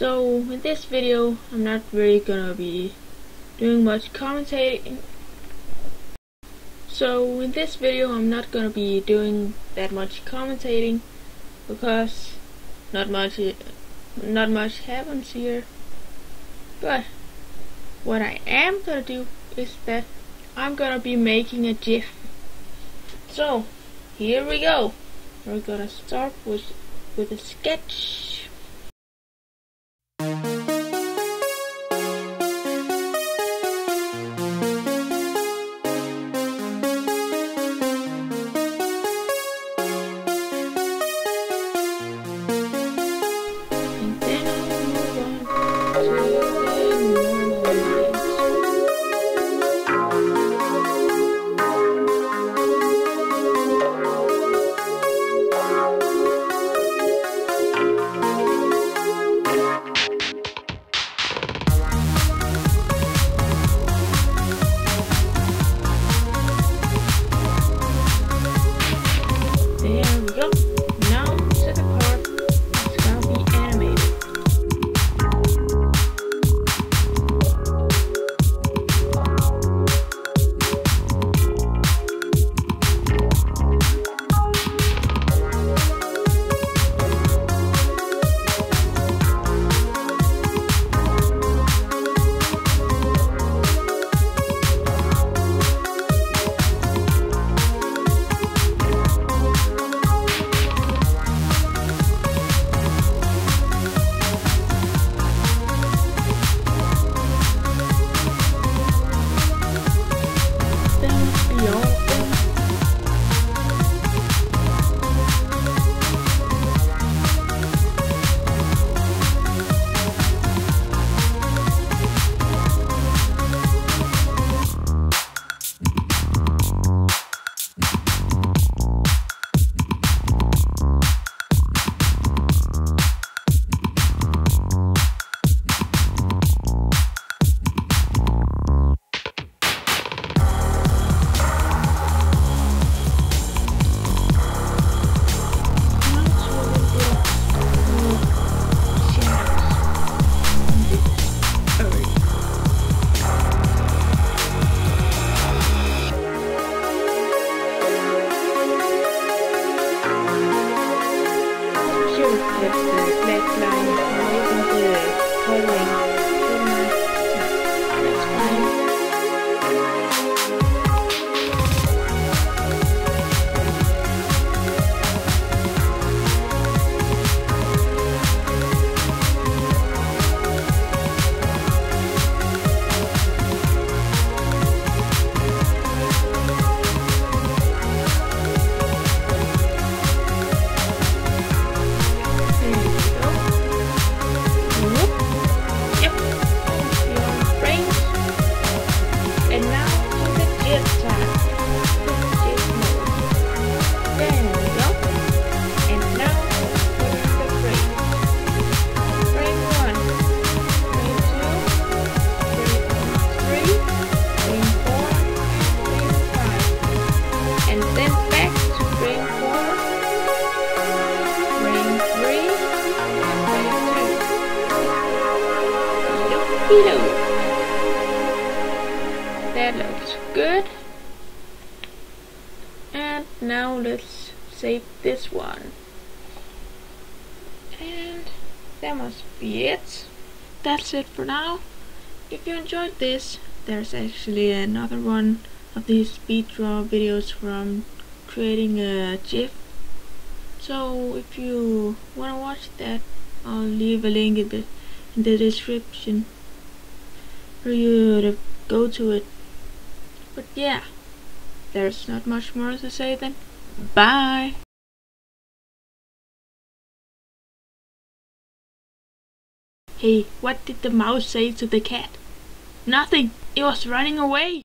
So in this video I'm not really gonna be doing much commentating. So in this video I'm not gonna be doing that much commentating because not much not much happens here. But what I am gonna do is that I'm gonna be making a GIF. So here we go. We're gonna start with with a sketch That looks good. And now let's save this one. And that must be it. That's it for now. If you enjoyed this, there's actually another one of these speed draw videos from creating a GIF. So if you wanna watch that, I'll leave a link in the, in the description for you to go to it. But yeah, there's not much more to say then. Bye! Hey, what did the mouse say to the cat? Nothing! It was running away!